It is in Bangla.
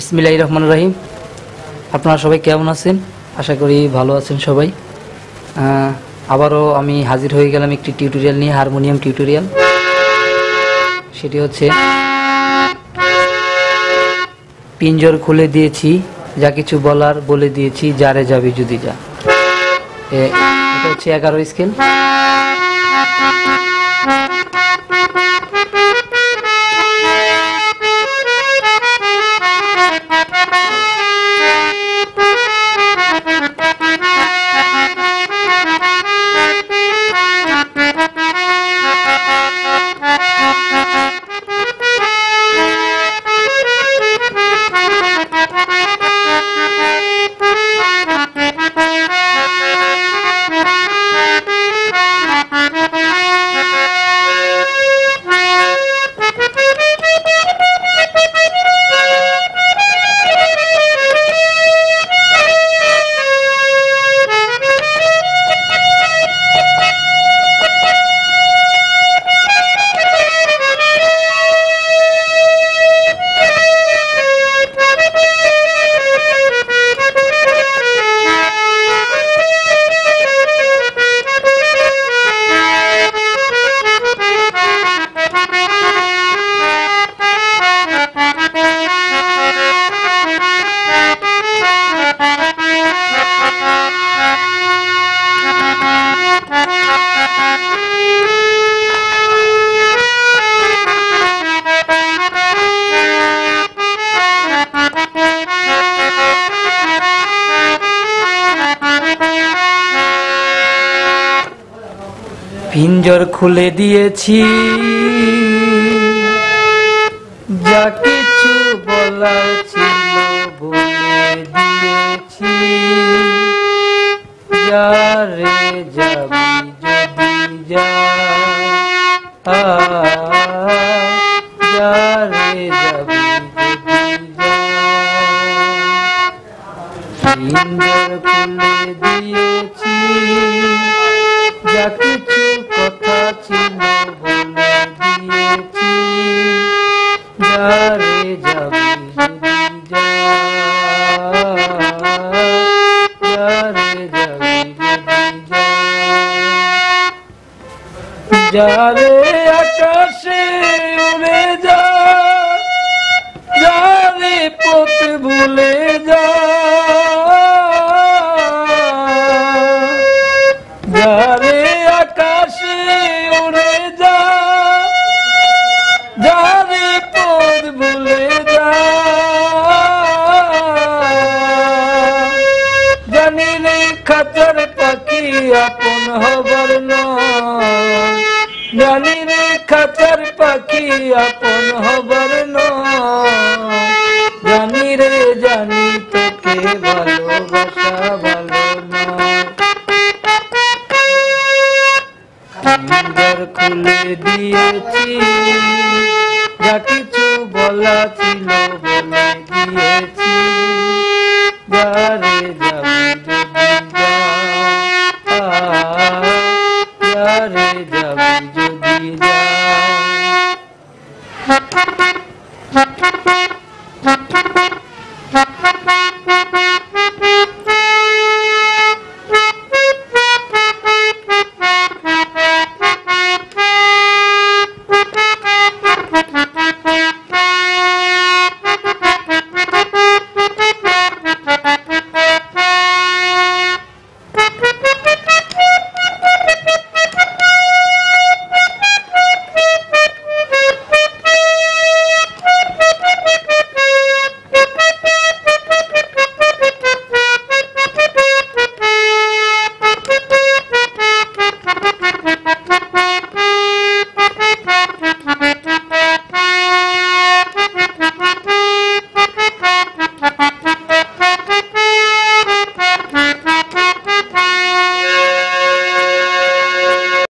ইসমিল্লাহ রহমান রাহিম। আপনারা সবাই কেমন আছেন? আশা করি ভালো আছেন সবাই। আবারও আমি হাজির হয়ে গেলাম একটি টিউটোরিয়াল নিয়ে, হারমোনিয়াম টিউটোরিয়াল। সেটি হচ্ছে, পিঞ্জর খুলে দিয়েছি, যা কিছু বলার বলে দিয়েছি, যারে যাবি যদি যা। এটা হচ্ছে এগারো স্কেল। পিঞ্জর খুলে দিয়েছি। যা কিছু বলার ছিল বলে দিয়েছি। যা যারে যাবি যদি যা। পিঞ্জর খুলে দিয়েছি। যা কিছু কথা ছিল বলে দিয়েছি। যারে যাবি যারে আকাশে উড়ে জানি রে খাতার পাখি আপন হবার নয়। জানি রে খাতার পাখি আপন হবার জানি রে জানি তোকে ভালোবাসা ভালো সুন্দর খুলে দিয়েছি, যা কিছু বলা ছিল বলে তারে যাবি যদি যাও